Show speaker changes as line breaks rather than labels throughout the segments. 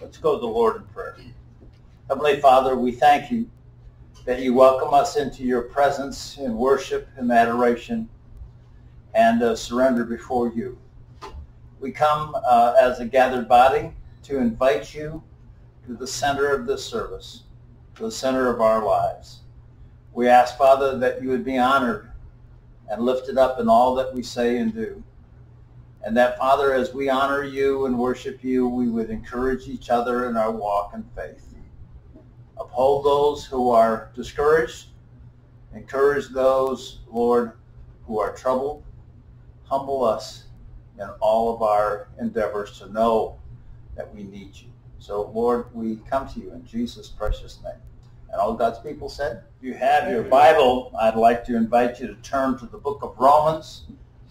Let's go to the Lord in prayer. Heavenly Father, we thank you that you welcome us into your presence in worship and adoration and uh, surrender before you. We come uh, as a gathered body to invite you to the center of this service, to the center of our lives. We ask, Father, that you would be honored and lifted up in all that we say and do. And that, Father, as we honor you and worship you, we would encourage each other in our walk in faith. Uphold those who are discouraged. Encourage those, Lord, who are troubled. Humble us in all of our endeavors to know that we need you. So, Lord, we come to you in Jesus' precious name. And all God's people said, if you have your Bible, I'd like to invite you to turn to the book of Romans,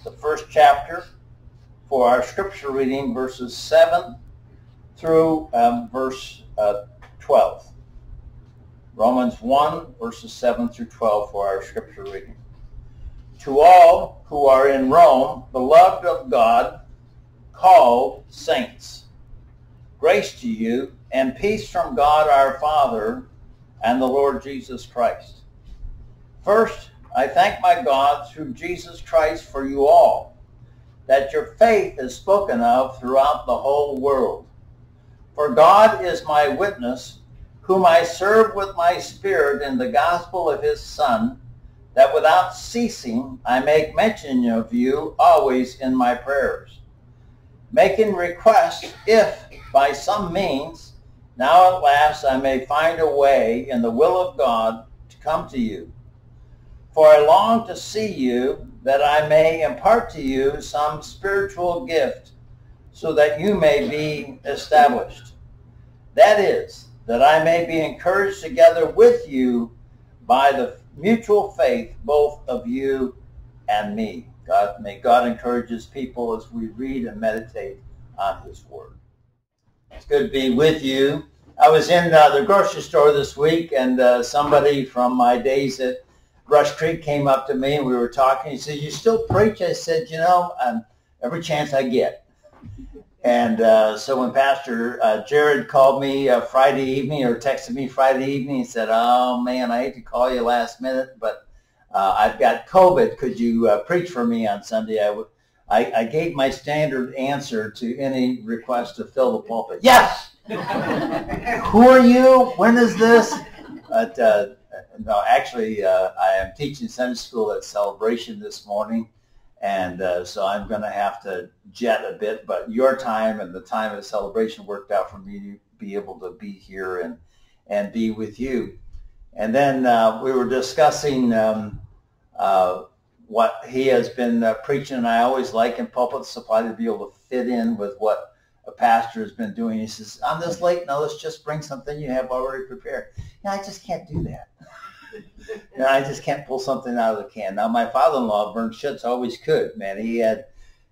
the first chapter for our scripture reading, verses 7 through um, verse uh, 12. Romans 1, verses 7 through 12 for our scripture reading. To all who are in Rome, beloved of God, called saints, grace to you and peace from God our Father and the Lord Jesus Christ. First, I thank my God through Jesus Christ for you all that your faith is spoken of throughout the whole world. For God is my witness, whom I serve with my spirit in the gospel of his Son, that without ceasing I make mention of you always in my prayers, making request if by some means now at last I may find a way in the will of God to come to you. For I long to see you that I may impart to you some spiritual gift so that you may be established. That is, that I may be encouraged together with you by the mutual faith both of you and me. God, may God encourage his people as we read and meditate on his word. It's good to be with you. I was in uh, the grocery store this week and uh, somebody from my days at Rush Creek came up to me and we were talking. He said, you still preach? I said, you know, um, every chance I get. And uh, so when Pastor uh, Jared called me uh, Friday evening or texted me Friday evening, he said, oh, man, I hate to call you last minute, but uh, I've got COVID. Could you uh, preach for me on Sunday? I, w- I, I gave my standard answer to any request to fill the pulpit. Yes! Who are you? When is this? But uh, no, actually, uh, I am teaching Sunday school at Celebration this morning, and uh, so I'm going to have to jet a bit. But your time and the time of Celebration worked out for me to be able to be here and and be with you. And then uh, we were discussing um, uh, what he has been uh, preaching, and I always like in pulpit supply to be able to fit in with what a pastor has been doing. He says, "I'm this late, now let's just bring something you have already prepared." Yeah, I just can't do that. you know, I just can't pull something out of the can. Now, my father-in-law, Vern Schutz, always could. Man, he had.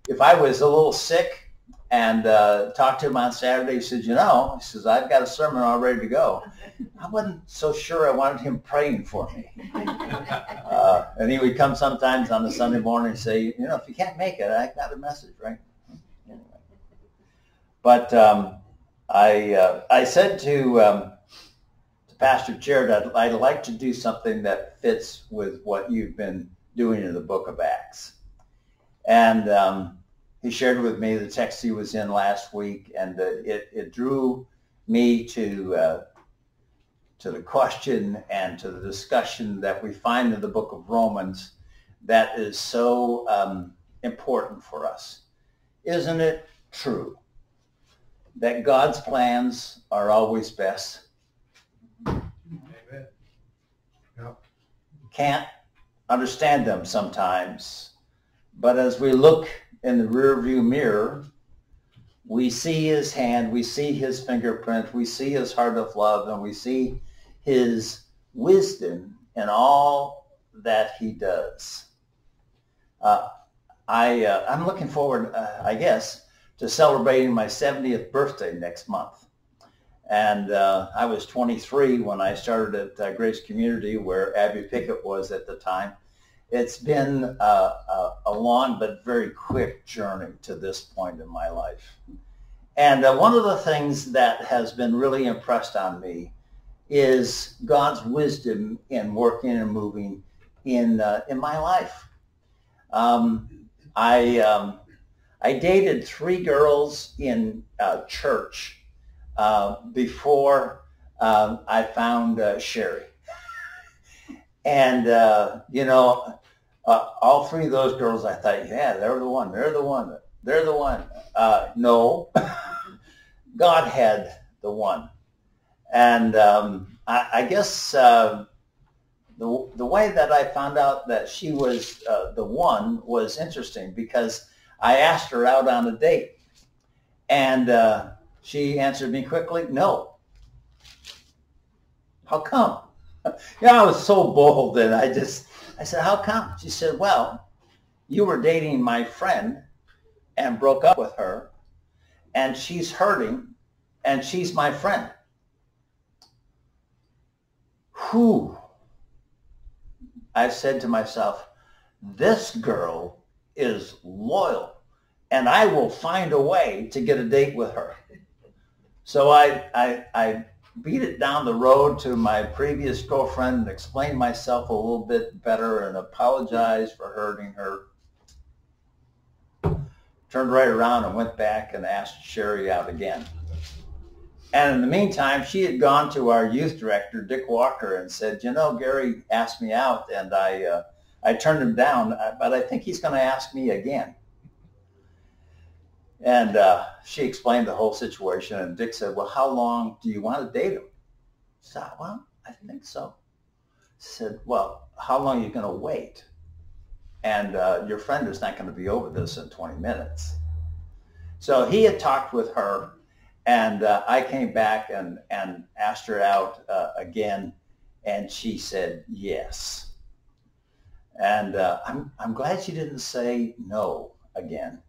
If I was a little sick and uh, talked to him on Saturday, he said, "You know," he says, "I've got a sermon all ready to go." I wasn't so sure I wanted him praying for me. Uh, and he would come sometimes on a Sunday morning and say, "You know, if you can't make it, I've got a message, right?" Anyway. But um, I uh, I said to um, to Pastor Jared, I'd, I'd like to do something that fits with what you've been doing in the Book of Acts, and um, he shared with me the text he was in last week, and uh, it it drew me to uh, to the question and to the discussion that we find in the Book of Romans that is so um, important for us. Isn't it true that God's plans are always best.
Amen. Yep.
Can't understand them sometimes, but as we look in the rearview mirror, we see his hand, we see his fingerprint, we see his heart of love, and we see his wisdom in all that he does. Uh, I, uh, I'm looking forward, uh, I guess, to celebrating my 70th birthday next month. And uh, I was 23 when I started at uh, Grace Community, where Abby Pickett was at the time. It's been uh, a, a long but very quick journey to this point in my life. And uh, one of the things that has been really impressed on me is God's wisdom in working and moving in uh, in my life. Um, I um, I dated three girls in uh, church uh, before um, I found uh, Sherry, and uh, you know, uh, all three of those girls, I thought, yeah, they're the one, they're the one, they're the one. no, God had the one, and um, I, I, guess uh, the the way that I found out that she was uh, the one was interesting because I asked her out on a date, and uh, she answered me quickly, "No." How come? Yeah, I was so bold that I just I said, "How come?" She said, "Well, you were dating my friend and broke up with her, and she's hurting, and she's my friend." Whew. I said to myself, this girl is loyal and I will find a way to get a date with her. So I, I, I beat it down the road to my previous girlfriend and explained myself a little bit better and apologized for hurting her. Turned right around and went back and asked Sherry out again. And in the meantime, she had gone to our youth director, Dick Walker, and said, you know, Gary asked me out and I, uh, I turned him down, uh, but I think he's going to ask me again. And uh, she explained the whole situation, and Dick said, well, how long do you want to date him? I said, well, I think so. She said, well, how long are you going to wait? And uh, your friend is not going to be over this in 20 minutes. So he had talked with her and uh, I came back and, and asked her out uh, again, and she said yes. And uh, I'm, I'm glad she didn't say no again,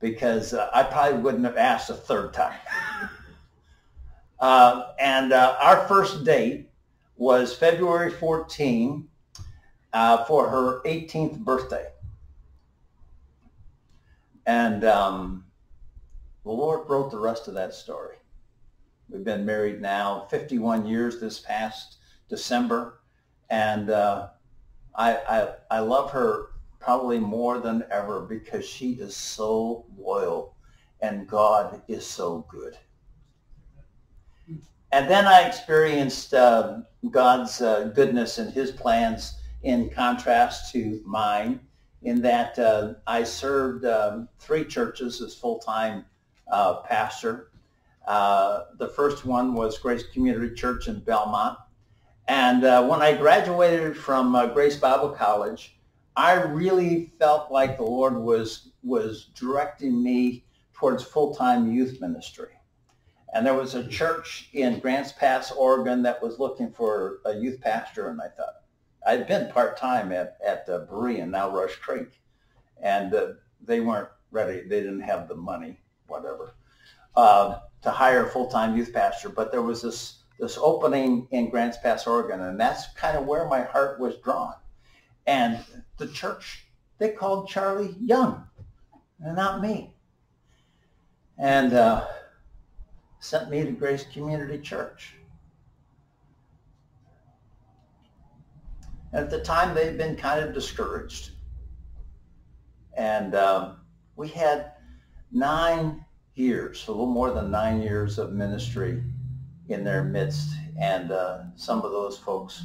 because uh, I probably wouldn't have asked a third time. Uh, and uh, our first date was February 14 for her 18th birthday. And um, the Lord wrote the rest of that story. We've been married now 51 years this past December, and uh, I, I, I love her probably more than ever because she is so loyal and God is so good. And then I experienced uh, God's uh, goodness and his plans in contrast to mine in that uh, I served um, three churches as full-time uh, pastor. Uh, the first one was Grace Community Church in Belmont. And uh, when I graduated from Grace Bible College, I really felt like the Lord was, was directing me towards full-time youth ministry. And there was a church in Grants Pass, Oregon that was looking for a youth pastor. And I thought, I'd been part-time at, at uh, Berean, now Rush Creek. And uh, they weren't ready. They didn't have the money whatever, uh, to hire a full-time youth pastor. But there was this this opening in Grants Pass, Oregon, and that's kind of where my heart was drawn. And the church, they called Charlie Young, and not me. And uh, sent me to Grace Community Church. At the time, they'd been kind of discouraged. And um, we had nine years, a little more than nine years of ministry in their midst. And uh, some of those folks,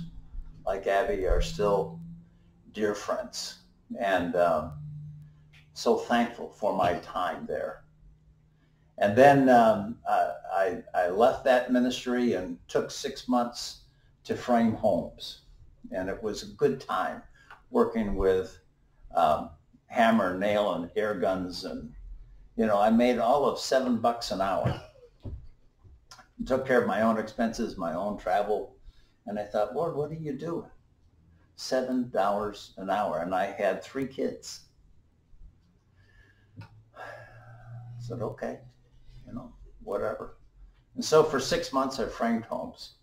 like Abby, are still dear friends. And um, so thankful for my time there. And then um, I, I left that ministry and took six months to frame homes. And it was a good time working with um, hammer, nail, and air guns and you know, I made all of seven bucks an hour. Took care of my own expenses, my own travel. And I thought, Lord, what are you doing? Seven dollars an hour. And I had three kids. I said, okay, you know, whatever. And so for six months I framed homes.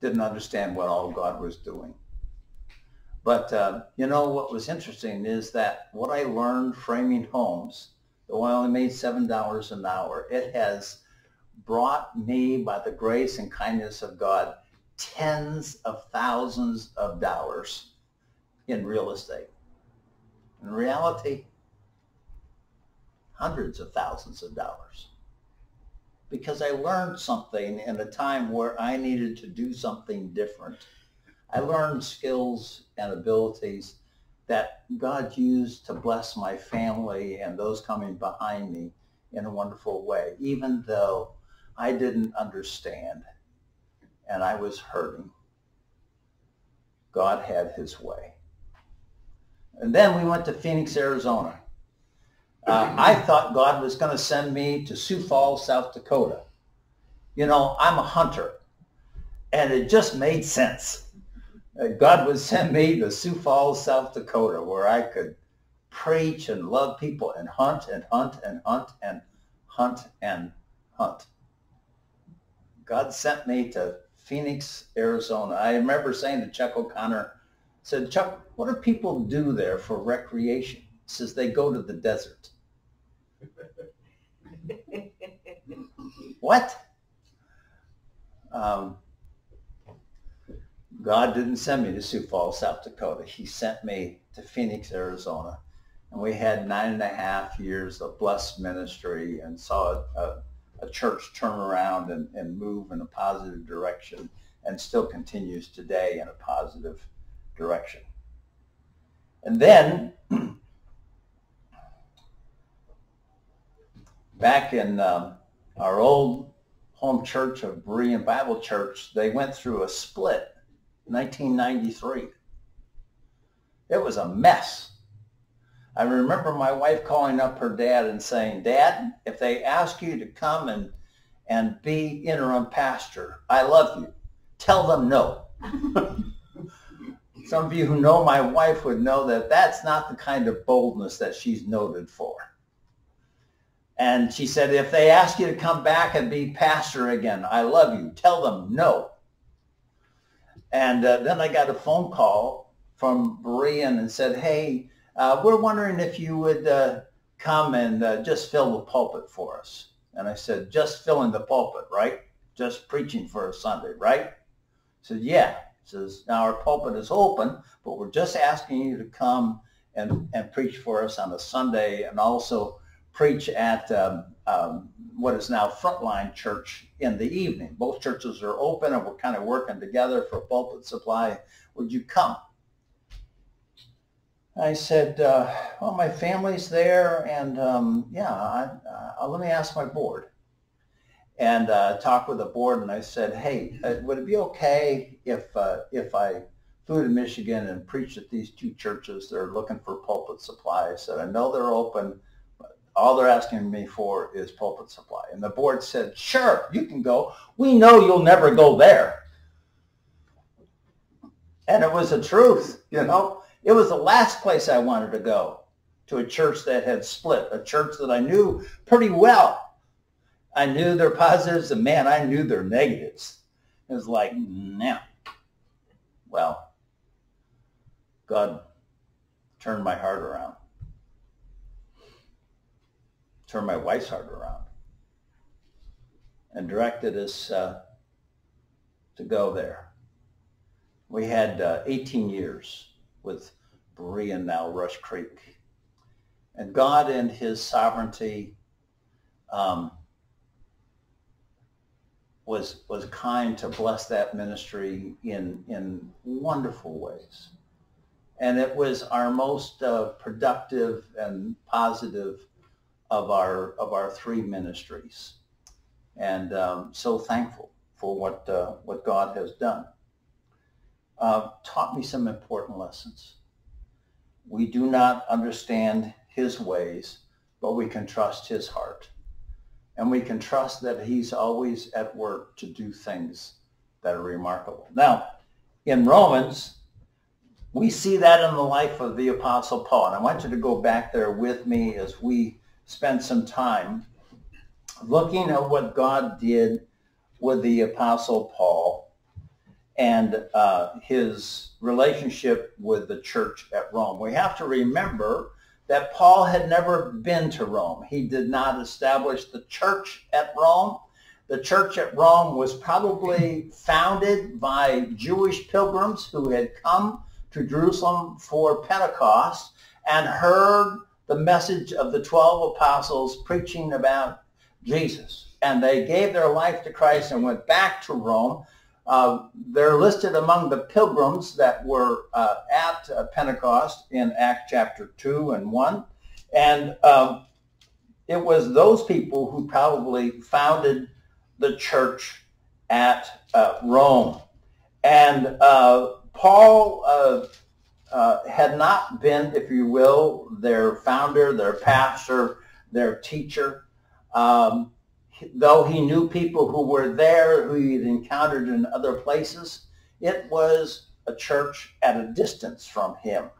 Didn't understand what all God was doing. But, uh, you know, what was interesting is that what I learned framing homes though I only made $7 an hour, it has brought me, by the grace and kindness of God, tens of thousands of dollars in real estate. In reality, hundreds of thousands of dollars. Because I learned something in a time where I needed to do something different. I learned skills and abilities that God used to bless my family and those coming behind me in a wonderful way, even though I didn't understand and I was hurting. God had his way. And then we went to Phoenix, Arizona. Uh, I thought God was going to send me to Sioux Falls, South Dakota. You know, I'm a hunter, and it just made sense. Uh, God would send me to Sioux Falls, South Dakota, where I could preach and love people and hunt and hunt and hunt and hunt and hunt. God sent me to Phoenix, Arizona. I remember saying to Chuck O'Connor, said, Chuck, what do people do there for recreation? He says, they go to the desert. what? Um, God didn't send me to Sioux Falls, South Dakota. He sent me to Phoenix, Arizona. And we had nine and a half years of blessed ministry and saw a, a church turn around and, and move in a positive direction and still continues today in a positive direction. And then back in um, our old home church of Berean Bible Church, they went through a split in 1993. It was a mess. I remember my wife calling up her dad and saying, Dad, if they ask you to come and, and be interim pastor, I love you. Tell them no. Some of you who know my wife would know that that's not the kind of boldness that she's noted for. And she said, if they ask you to come back and be pastor again, I love you. Tell them no. And uh, then I got a phone call from Berean and said, hey, uh, we're wondering if you would uh, come and uh, just fill the pulpit for us. And I said, just filling the pulpit, right? Just preaching for a Sunday, right? He said, yeah. He says, now our pulpit is open, but we're just asking you to come and, and preach for us on a Sunday and also preach at um, um, what is now Frontline Church in the evening. Both churches are open and we're kind of working together for pulpit supply. Would you come? I said, uh, well, my family's there, and um, yeah, I, uh, let me ask my board. And uh, talk with the board, and I said, hey, uh, would it be okay if uh, if I flew to Michigan and preached at these two churches? They're looking for pulpit supply. I said, I know they're open. But all they're asking me for is pulpit supply. And the board said, sure, you can go. We know you'll never go there. And it was the truth, you know. It was the last place I wanted to go, to a church that had split, a church that I knew pretty well. I knew their positives, and man, I knew their negatives. It was like, nah. Well, God turned my heart around, turned my wife's heart around, and directed us uh, to go there. We had uh, 18 years with Berean now Rush Creek. And God in his sovereignty um, was, was kind to bless that ministry in, in wonderful ways. And it was our most uh, productive and positive of our, of our three ministries. And um, so thankful for what, uh, what God has done. Uh, taught me some important lessons. We do not understand his ways, but we can trust his heart. And we can trust that he's always at work to do things that are remarkable. Now, in Romans, we see that in the life of the Apostle Paul. And I want you to go back there with me as we spend some time looking at what God did with the Apostle Paul and uh, his relationship with the church at Rome. We have to remember that Paul had never been to Rome. He did not establish the church at Rome. The church at Rome was probably founded by Jewish pilgrims who had come to Jerusalem for Pentecost and heard the message of the 12 apostles preaching about Jesus. And they gave their life to Christ and went back to Rome. Uh, they're listed among the pilgrims that were uh, at uh, Pentecost in Acts chapter 2 and 1. And um, it was those people who probably founded the church at uh, Rome. And uh, Paul uh, had not been, if you will, their founder, their pastor, their teacher. Um, though he knew people who were there, who he'd encountered in other places, it was a church at a distance from him.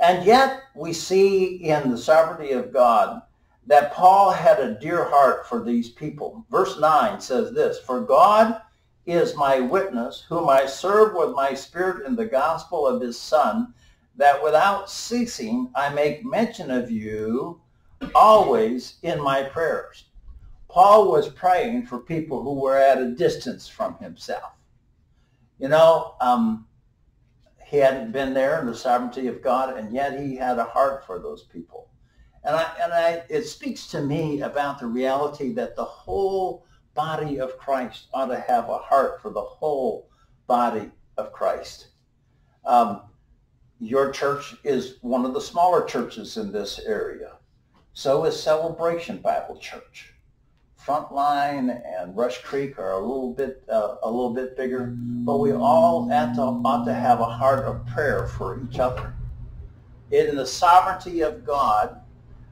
And yet we see in the sovereignty of God that Paul had a dear heart for these people. Verse 9 says this, For God is my witness, whom I serve with my spirit in the gospel of his Son, that without ceasing I make mention of you always in my prayers. Paul was praying for people who were at a distance from himself. You know, um, he hadn't been there in the sovereignty of God, and yet he had a heart for those people. And I, and I, it speaks to me about the reality that the whole body of Christ ought to have a heart for the whole body of Christ. Um, your church is one of the smaller churches in this area. So is Celebration Bible Church. Frontline and Rush Creek are a little bit uh, a little bit bigger, but we all to, ought to have a heart of prayer for each other. In the sovereignty of God,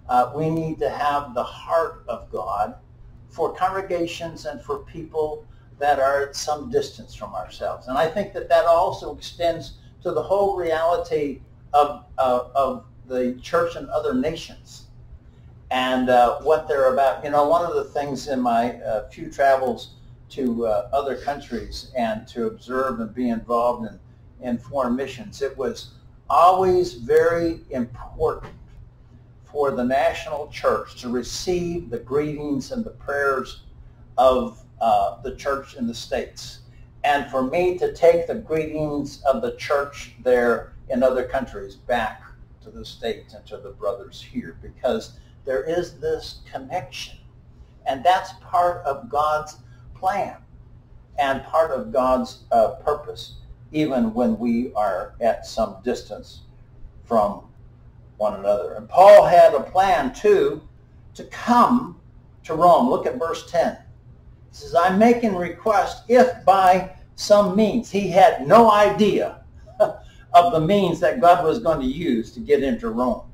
uh, we need to have the heart of God for congregations and for people that are at some distance from ourselves. And I think that that also extends to the whole reality of, uh, of the church and other nations and uh, what they're about. You know, one of the things in my uh, few travels to uh, other countries and to observe and be involved in, in foreign missions, it was always very important for the national church to receive the greetings and the prayers of uh, the church in the States. And for me to take the greetings of the church there in other countries back to the States and to the brothers here because there is this connection. And that's part of God's plan and part of God's uh, purpose, even when we are at some distance from one another. And Paul had a plan too to come to Rome. Look at verse 10. He says, I'm making request if by some means. He had no idea of the means that God was going to use to get into Rome.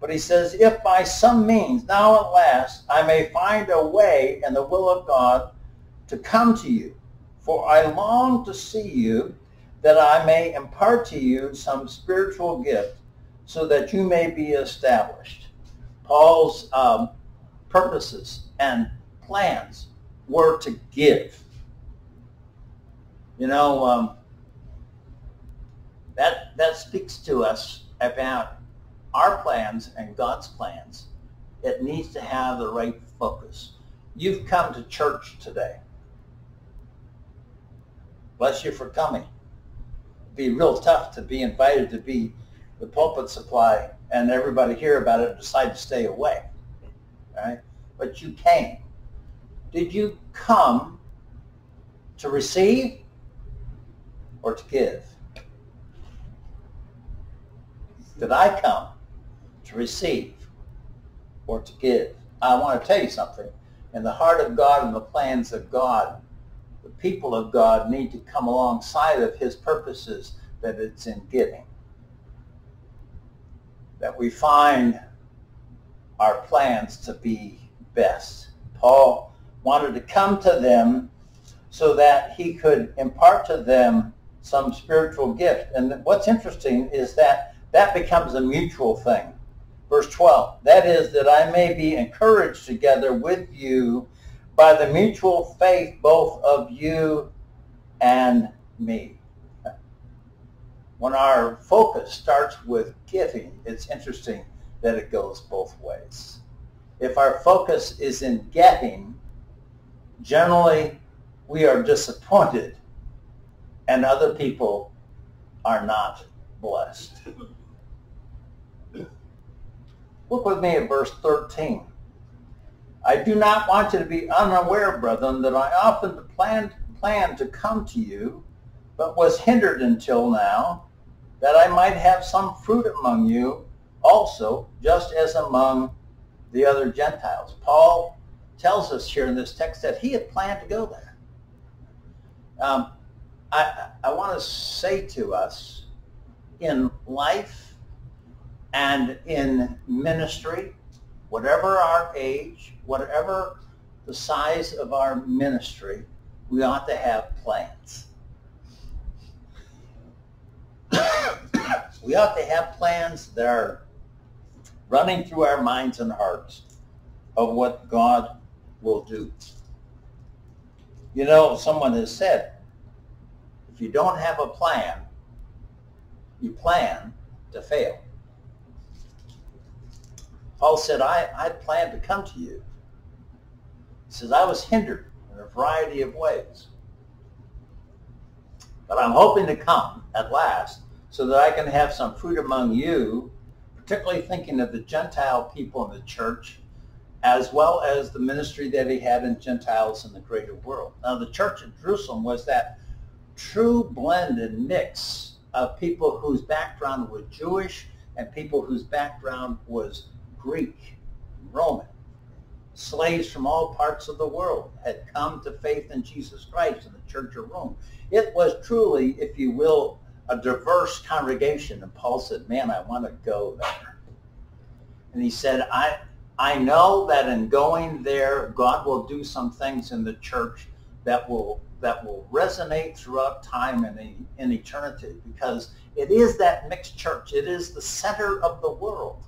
But he says, if by some means now at last I may find a way in the will of God to come to you, for I long to see you that I may impart to you some spiritual gift so that you may be established. Paul's um, purposes and plans were to give. You know, um, that, that speaks to us about our plans and God's plans. It needs to have the right focus. You've come to church today. Bless you for coming. It'd be real tough to be invited to be the pulpit supply and everybody hear about it and decide to stay away. Right? But you came. Did you come to receive or to give? Did I come to receive or to give? I want to tell you something. In the heart of God and the plans of God, the people of God need to come alongside of his purposes that it's in giving that we find our plans to be best. Paul wanted to come to them so that he could impart to them some spiritual gift. And what's interesting is that that becomes a mutual thing. Verse 12, that is that I may be encouraged together with you by the mutual faith both of you and me when our focus starts with giving, it's interesting that it goes both ways. If our focus is in getting, generally we are disappointed and other people are not blessed. Look with me at verse 13. I do not want you to be unaware, brethren, that I often planned, planned to come to you, but was hindered until now, that I might have some fruit among you also, just as among the other Gentiles. Paul tells us here in this text that he had planned to go there. Um, I, I want to say to us, in life and in ministry, whatever our age, whatever the size of our ministry, we ought to have plans. we ought to have plans that are running through our minds and hearts of what God will do. You know, someone has said, if you don't have a plan, you plan to fail. Paul said, I, I planned to come to you. He says, I was hindered in a variety of ways. But I'm hoping to come at last so that I can have some fruit among you, particularly thinking of the Gentile people in the church, as well as the ministry that he had in Gentiles in the greater world. Now, the church at Jerusalem was that true blend and mix of people whose background was Jewish and people whose background was Greek, Roman. Slaves from all parts of the world had come to faith in Jesus Christ in the Church of Rome. It was truly, if you will, a diverse congregation. And Paul said, man, I want to go there. And he said, I, I know that in going there, God will do some things in the church that will that will resonate throughout time and in eternity because it is that mixed church. It is the center of the world.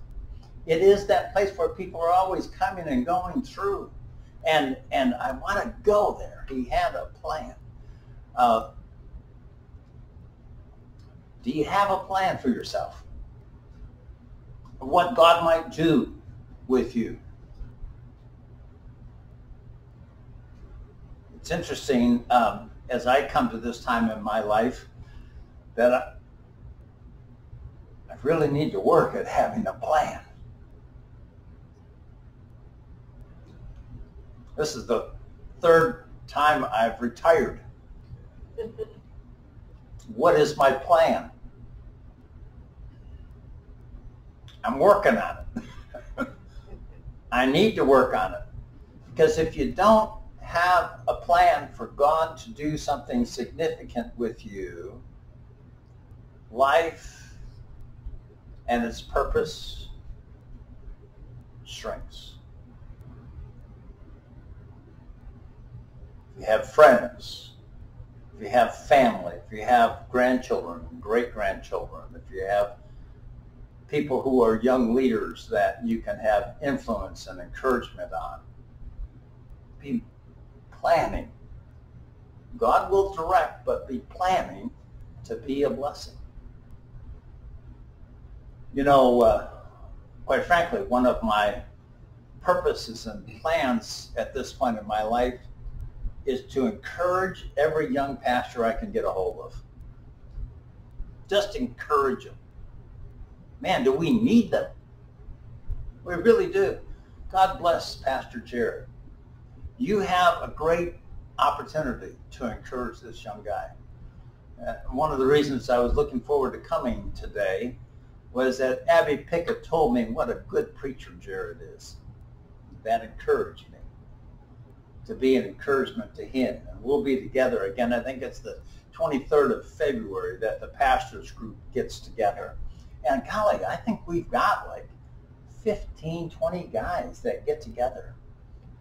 It is that place where people are always coming and going through. And, and I want to go there. He had a plan. Uh, do you have a plan for yourself? What God might do with you? It's interesting um, as I come to this time in my life that I, I really need to work at having a plan. This is the third time I've retired. what is my plan? I'm working on it. I need to work on it. Because if you don't have a plan for God to do something significant with you, life and its purpose shrinks. You have friends, if you have family, if you have grandchildren, great-grandchildren, if you have people who are young leaders that you can have influence and encouragement on, be planning. God will direct, but be planning to be a blessing. You know, uh, quite frankly, one of my purposes and plans at this point in my life is to encourage every young pastor I can get a hold of. Just encourage them. Man, do we need them? We really do. God bless Pastor Jared. You have a great opportunity to encourage this young guy. Uh, one of the reasons I was looking forward to coming today was that Abby Pickett told me what a good preacher Jared is. That encouraged me to be an encouragement to him. And we'll be together again. I think it's the 23rd of February that the pastors group gets together. And golly, I think we've got like 15, 20 guys that get together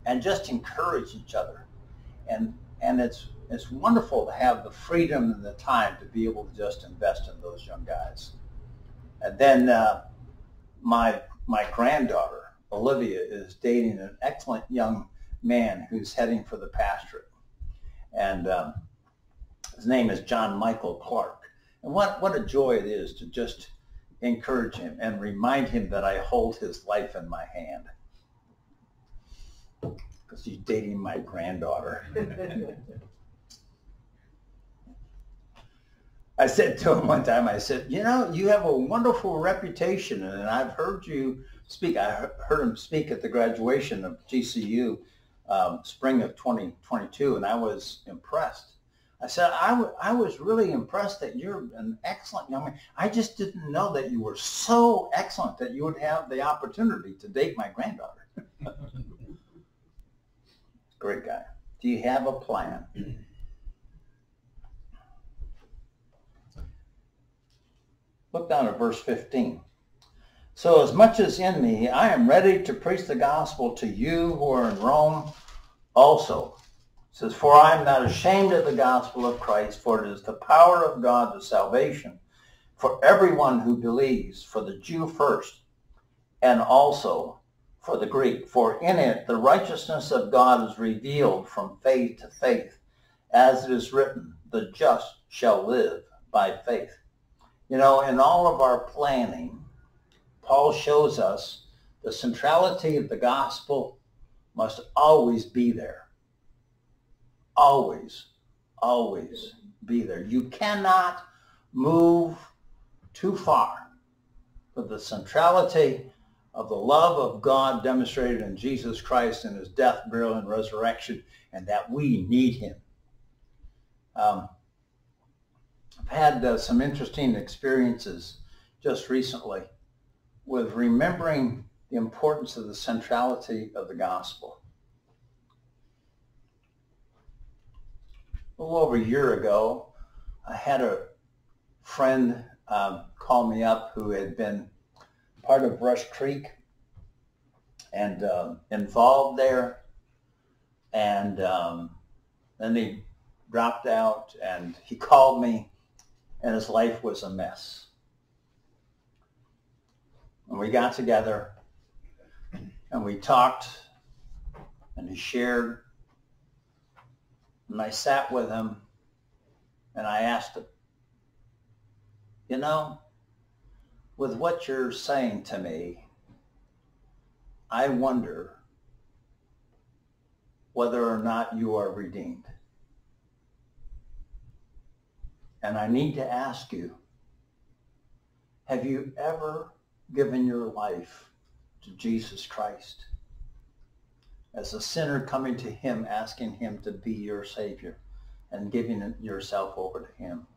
and just encourage each other. And, and it's, it's wonderful to have the freedom and the time to be able to just invest in those young guys. And then uh, my, my granddaughter, Olivia, is dating an excellent young man who's heading for the pastorate. And um, his name is John Michael Clark. And what, what a joy it is to just encourage him and remind him that I hold his life in my hand. Because he's dating my granddaughter. I said to him one time, I said, you know, you have a wonderful reputation, and I've heard you speak. I heard him speak at the graduation of GCU um, spring of 2022, and I was impressed. I said, I, was really impressed that you're an excellent young man. I just didn't know that you were so excellent that you would have the opportunity to date my granddaughter. Great guy. Do you have a plan? Look down at verse 15. So as much as in me, I am ready to preach the gospel to you who are in Rome also. Says, For I am not ashamed of the gospel of Christ, for it is the power of God to salvation for everyone who believes, for the Jew first, and also for the Greek. For in it the righteousness of God is revealed from faith to faith, as it is written, the just shall live by faith. You know, in all of our planning, Paul shows us the centrality of the gospel must always be there. Always, always be there. You cannot move too far for the centrality of the love of God demonstrated in Jesus Christ in his death, burial, and resurrection, and that we need him. Um, I've had uh, some interesting experiences just recently with remembering the importance of the centrality of the gospel. A little over a year ago, I had a friend um, call me up who had been part of Rush Creek and uh, involved there. And um, then he dropped out and he called me and his life was a mess. And we got together and we talked and he shared. And I sat with him and I asked him, you know, with what you're saying to me, I wonder whether or not you are redeemed. And I need to ask you, have you ever given your life to Jesus Christ as a sinner coming to him, asking him to be your Savior and giving yourself over to him?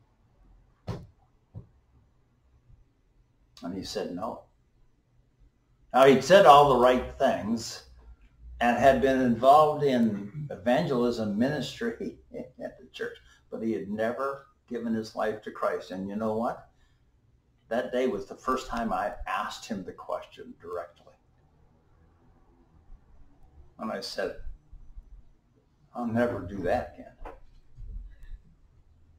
And he said no. Now he'd said all the right things and had been involved in evangelism ministry at the church, but he had never given his life to Christ. And you know what? That day was the first time I asked him the question directly. And I said, I'll never do that again.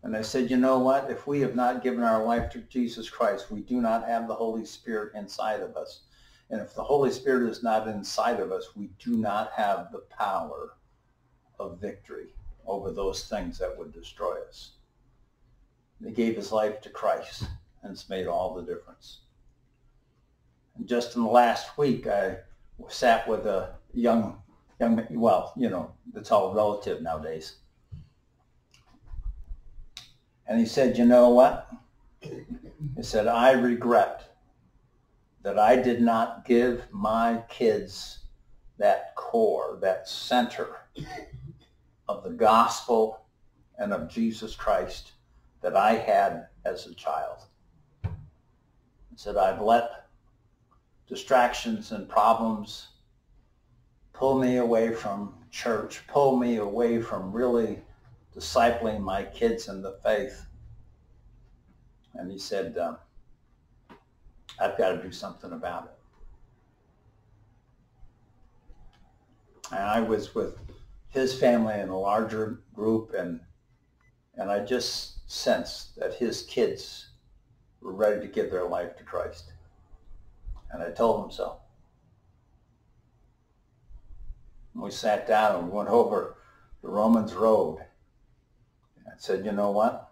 And I said, you know what? If we have not given our life to Jesus Christ, we do not have the Holy Spirit inside of us. And if the Holy Spirit is not inside of us, we do not have the power of victory over those things that would destroy us. He gave his life to Christ, and it's made all the difference. And just in the last week, I sat with a young, young, well, you know, it's all relative nowadays. And he said, you know what? He said, I regret that I did not give my kids that core, that center of the gospel and of Jesus Christ that I had as a child. He said, I've let distractions and problems pull me away from church, pull me away from really discipling my kids in the faith. And he said, um, I've got to do something about it. And I was with his family in a larger group and and I just sensed that his kids were ready to give their life to Christ. And I told him so. And we sat down and we went over the Romans Road. And I said, you know what?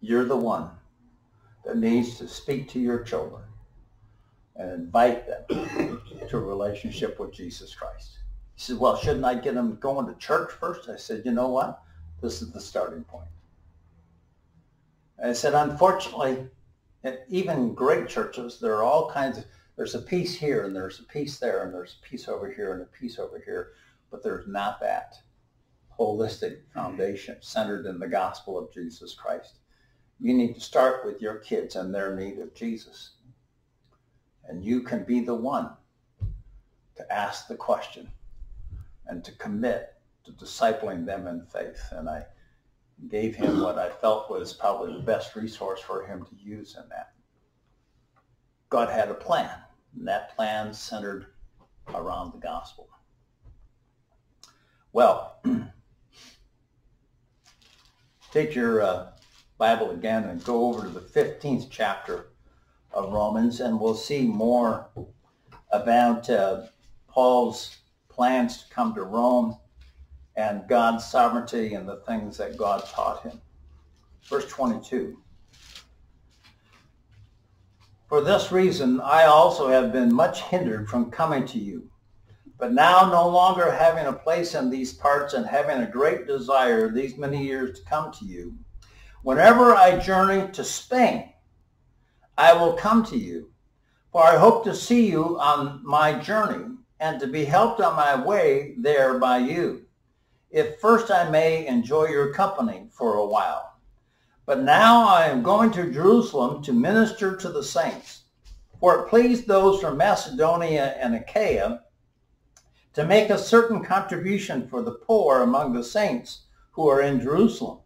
You're the one that needs to speak to your children and invite them to a relationship with Jesus Christ. He said, well, shouldn't I get them going to church first? I said, you know what? This is the starting point. And I said, unfortunately, even great churches, there are all kinds of, there's a piece here and there's a piece there and there's a piece over here and a piece over here, but there's not that holistic foundation centered in the gospel of Jesus Christ. You need to start with your kids and their need of Jesus. And you can be the one to ask the question and to commit to discipling them in faith. And I gave him what I felt was probably the best resource for him to use in that. God had a plan, and that plan centered around the gospel. Well, take your uh, Bible again and go over to the 15th chapter of Romans, and we'll see more about uh, Paul's plans to come to Rome and God's sovereignty and the things that God taught him. Verse 22. For this reason, I also have been much hindered from coming to you. But now, no longer having a place in these parts and having a great desire these many years to come to you, whenever I journey to Spain, I will come to you, for I hope to see you on my journey and to be helped on my way there by you, if first I may enjoy your company for a while. But now I am going to Jerusalem to minister to the saints. For it pleased those from Macedonia and Achaia to make a certain contribution for the poor among the saints who are in Jerusalem.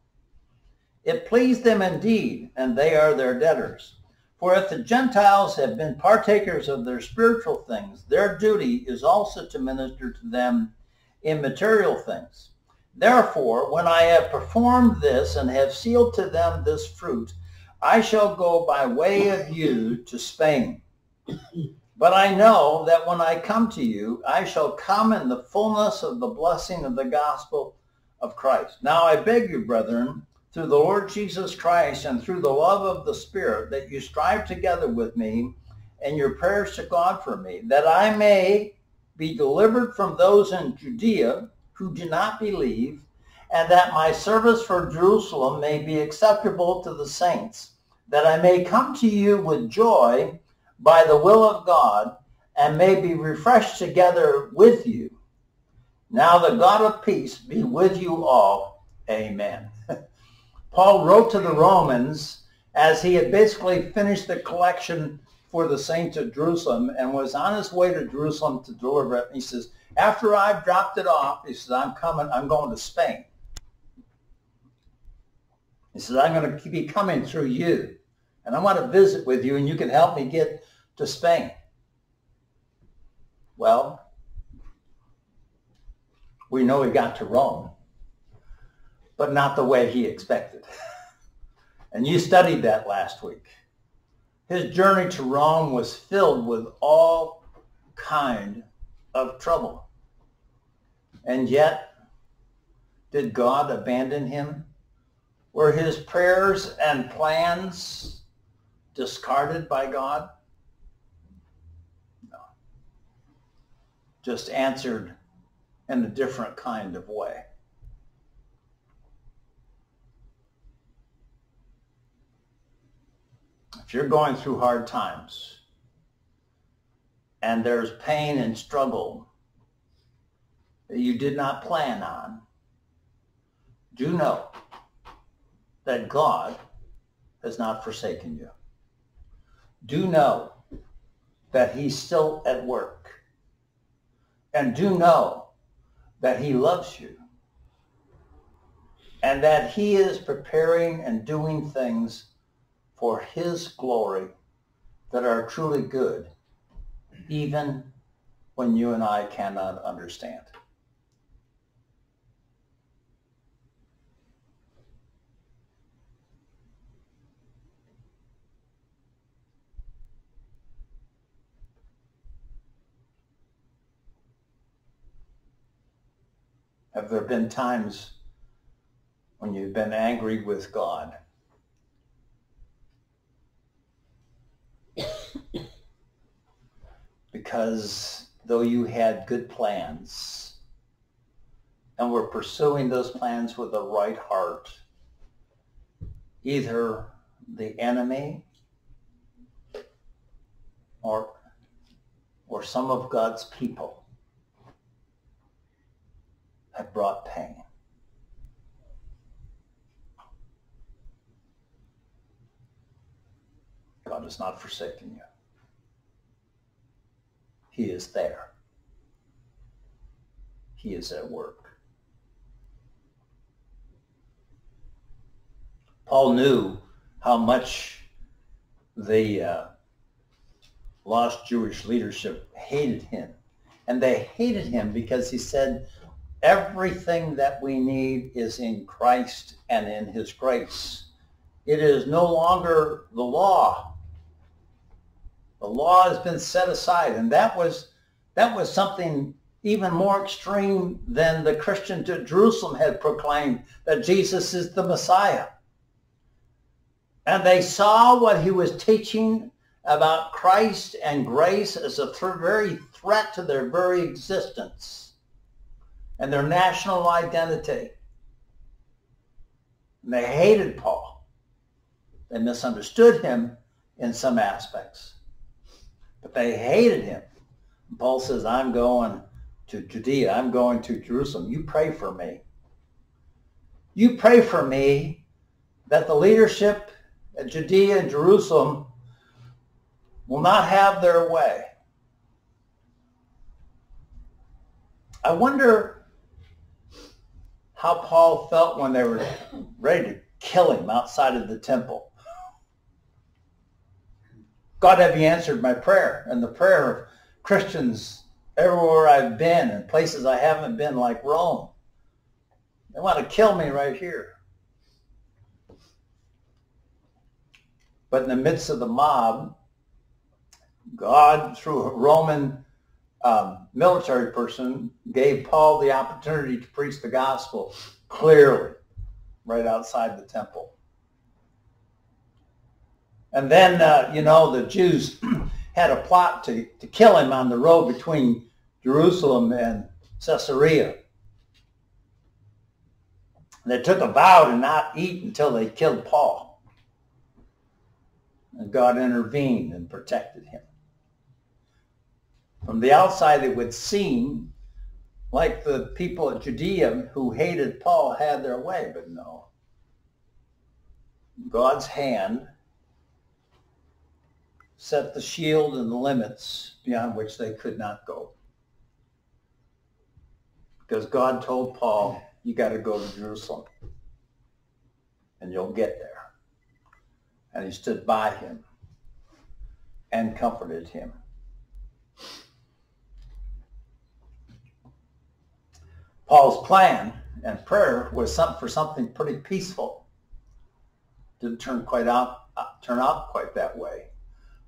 It pleased them indeed, and they are their debtors. For if the Gentiles have been partakers of their spiritual things, their duty is also to minister to them in material things. Therefore, when I have performed this and have sealed to them this fruit, I shall go by way of you to Spain. But I know that when I come to you, I shall come in the fullness of the blessing of the gospel of Christ. Now I beg you, brethren, through the Lord Jesus Christ and through the love of the Spirit that you strive together with me and your prayers to God for me, that I may be delivered from those in Judea who do not believe, and that my service for Jerusalem may be acceptable to the saints, that I may come to you with joy by the will of God and may be refreshed together with you. Now the God of peace be with you all. Amen. Paul wrote to the Romans as he had basically finished the collection for the saints at Jerusalem and was on his way to Jerusalem to deliver it. And he says, after I've dropped it off, he says, I'm coming, I'm going to Spain. He says, I'm going to be coming through you. And I want to visit with you and you can help me get to Spain. Well, we know he got to Rome but not the way he expected. and you studied that last week. His journey to Rome was filled with all kind of trouble. And yet, did God abandon him? Were his prayers and plans discarded by God? No. Just answered in a different kind of way. if you're going through hard times and there's pain and struggle that you did not plan on, do know that God has not forsaken you. Do know that he's still at work. And do know that he loves you. And that he is preparing and doing things for his glory that are truly good, even when you and I cannot understand. Have there been times when you've been angry with God? because though you had good plans and were pursuing those plans with the right heart, either the enemy or, or some of God's people have brought pain. God has not forsaken you. He is there. He is at work. Paul knew how much the uh, lost Jewish leadership hated him. And they hated him because he said, everything that we need is in Christ and in his grace. It is no longer the law the law has been set aside, and that was that was something even more extreme than the Christian to Jerusalem had proclaimed that Jesus is the Messiah. And they saw what he was teaching about Christ and grace as a th- very threat to their very existence and their national identity. And they hated Paul. They misunderstood him in some aspects. But they hated him. Paul says, I'm going to Judea. I'm going to Jerusalem. You pray for me. You pray for me that the leadership at Judea and Jerusalem will not have their way. I wonder how Paul felt when they were ready to kill him outside of the temple. God, have you answered my prayer? And the prayer of Christians everywhere I've been and places I haven't been like Rome. They want to kill me right here. But in the midst of the mob, God, through a Roman um, military person, gave Paul the opportunity to preach the gospel clearly right outside the temple. And then, uh, you know, the Jews had a plot to, to kill him on the road between Jerusalem and Caesarea. They took a vow to not eat until they killed Paul. And God intervened and protected him. From the outside, it would seem like the people at Judea who hated Paul had their way, but no. God's hand set the shield and the limits beyond which they could not go. Because God told Paul, you got to go to Jerusalem and you'll get there. And he stood by him and comforted him. Paul's plan and prayer was some, for something pretty peaceful. Didn't turn quite out turn out quite that way.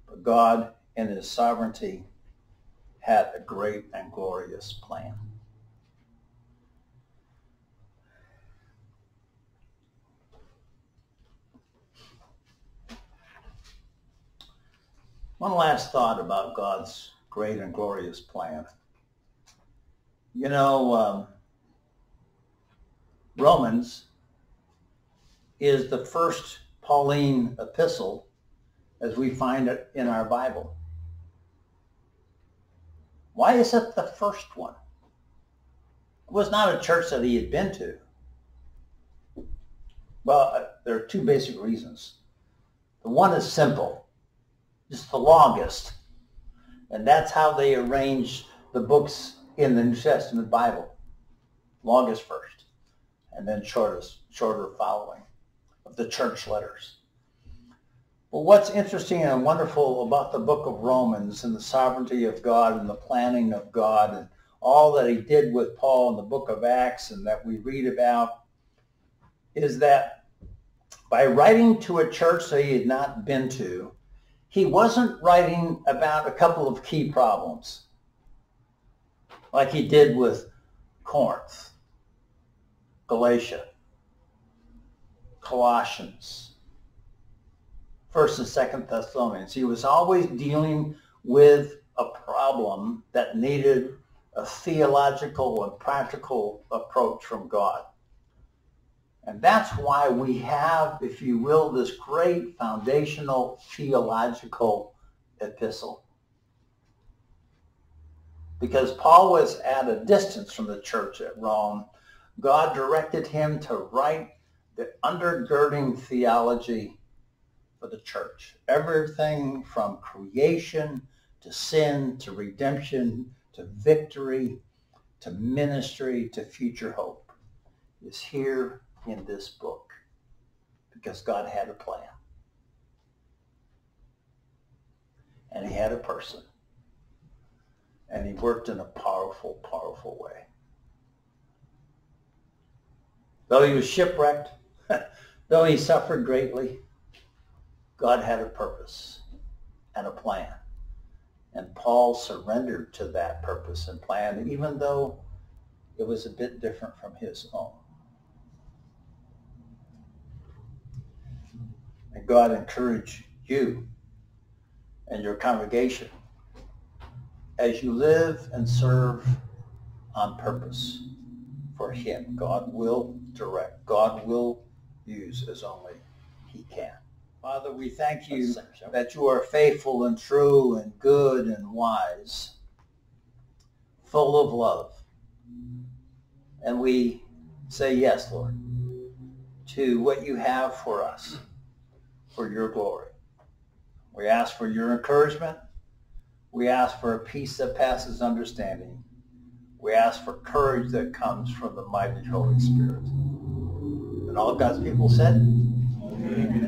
But God, in his sovereignty, had a great and glorious plan. One last thought about God's great and glorious plan. You know, um, Romans is the first Pauline epistle as we find it in our Bible. Why is it the first one? It was not a church that he had been to. Well, uh, there are two basic reasons. The one is simple. It's the longest. And that's how they arrange the books in the New Testament Bible. Longest first, and then shortest, shorter following of the church letters. Well, what's interesting and wonderful about the book of Romans and the sovereignty of God and the planning of God and all that he did with Paul in the book of Acts and that we read about is that by writing to a church that he had not been to, he wasn't writing about a couple of key problems like he did with Corinth, Galatia, Colossians, First and Second Thessalonians. He was always dealing with a problem that needed a theological and practical approach from God. And that's why we have, if you will, this great foundational theological epistle. Because Paul was at a distance from the church at Rome, God directed him to write the undergirding theology for the church. Everything from creation to sin to redemption to victory to ministry to future hope is here in this book because God had a plan. And he had a person. And he worked in a powerful, powerful way. Though he was shipwrecked, though he suffered greatly, God had a purpose and a plan. And Paul surrendered to that purpose and plan, even though it was a bit different from his own. And God encourage you and your congregation as you live and serve on purpose for him. God will direct. God will use as only he can. Father, we thank you that you are faithful and true and good and wise, full of love. And we say yes, Lord, to what you have for us, for your glory. We ask for your encouragement. We ask for a peace that passes understanding. We ask for courage that comes from the mighty Holy Spirit. And all God's people said, Amen.